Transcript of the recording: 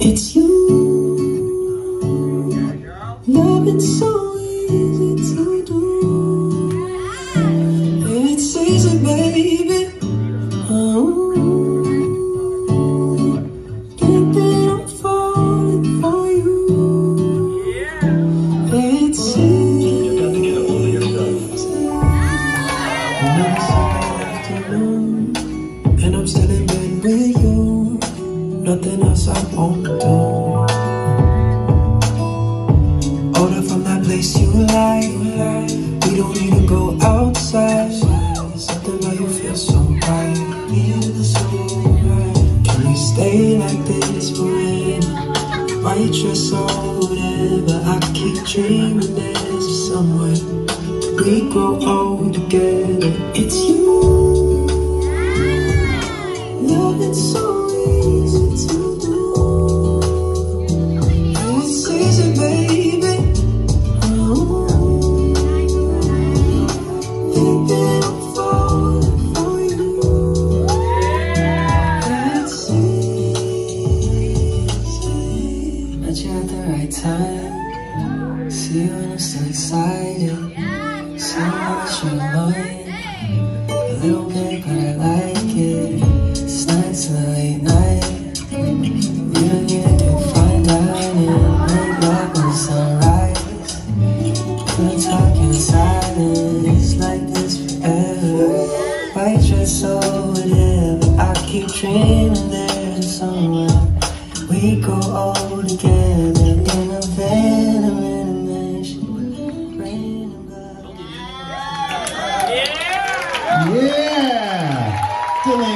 It's you. Loving so easy to do. It's easy, baby. Oh. Think that I'm falling for you. It's easy. And I'm so afternoon, and I'm still in bed with you. Nothing else I won't do. Order from that place you like. We don't need to go outside. Something about you feels so right. So. Can we stay like this forever? White dress or whatever. I keep dreaming there's somewhere we grow old together. It's you. Love it's so easy that you. You time. See you and I'm still excited. How much you're annoying. A little bit, effort White dress or whatever I keep dreaming there's someone We go all together in a van I'm in a mansion Rain and Yeah! Yeah! yeah.